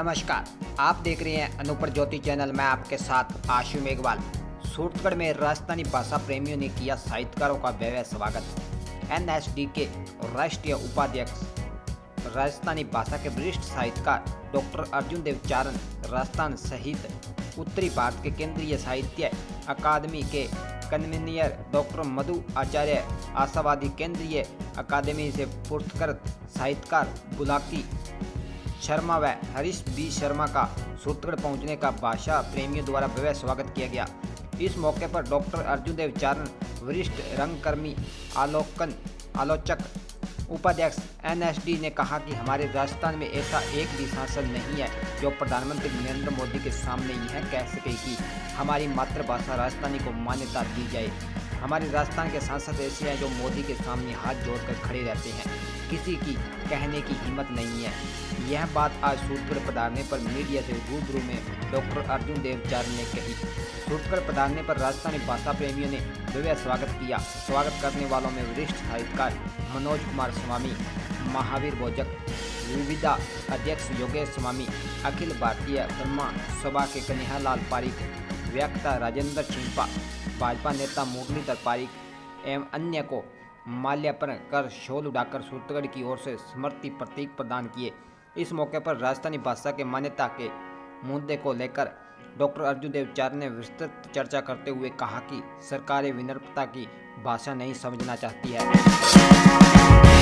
नमस्कार। आप देख रहे हैं अनुपर ज्योति चैनल। में आपके साथ आशु मेघवाल। सूरतगढ़ में राजस्थानी भाषा प्रेमियों ने किया साहित्यकारों का भव्य स्वागत। एन एस डी के राष्ट्रीय उपाध्यक्ष। राजस्थानी भाषा के वरिष्ठ साहित्यकार डॉक्टर अर्जुन देव चारण राजस्थान सहित उत्तरी भारत के केंद्रीय साहित्य अकादमी के कन्वीनियर डॉक्टर मधु आचार्य, आशावादी केंद्रीय अकादमी से पुरस्कृत साहित्यकार बुलाकी शर्मा व हरीश बी शर्मा का सूत्रगढ़ पहुँचने का भाषा प्रेमियों द्वारा भव्य स्वागत किया गया। इस मौके पर डॉक्टर अर्जुन देव चारण, वरिष्ठ रंगकर्मी आलोकन, आलोचक, उपाध्यक्ष एनएसडी ने कहा कि हमारे राजस्थान में ऐसा एक भी सांसद नहीं है जो प्रधानमंत्री नरेंद्र मोदी के सामने यह कह सके कि हमारी मातृभाषा राजस्थानी को मान्यता दी जाए। हमारे राजस्थान के सांसद ऐसे हैं जो मोदी के सामने हाथ जोड़कर खड़े रहते हैं। किसी की कहने की हिम्मत नहीं है। यह बात आज सूत्रगढ़ पधारने पर मीडिया से रूबरू में डॉक्टर अर्जुन देवचार ने कही। सूत्रगढ़ पधारने पर राजस्थानी भाषा प्रेमियों ने भव्य स्वागत किया। स्वागत करने वालों में वरिष्ठ साहित्यकार मनोज कुमार स्वामी, महावीर भोजक, विविधा अध्यक्ष योगेश स्वामी, अखिल भारतीय ब्रह्मा सभा के कन्हैयालाल पारिक व्याख्या राजेंद्र छिंपा भाजपा नेता मुरलीधर पारिक एवं अन्य को माल्यार्पण कर शोल उड़ाकर सूत्रगढ़ की ओर से स्मृति प्रतीक प्रदान किए। इस मौके पर राजस्थानी भाषा के मान्यता के मुद्दे को लेकर डॉक्टर अर्जुन चार ने विस्तृत चर्चा करते हुए कहा कि सरकारें विनम्रता की भाषा नहीं समझना चाहती है।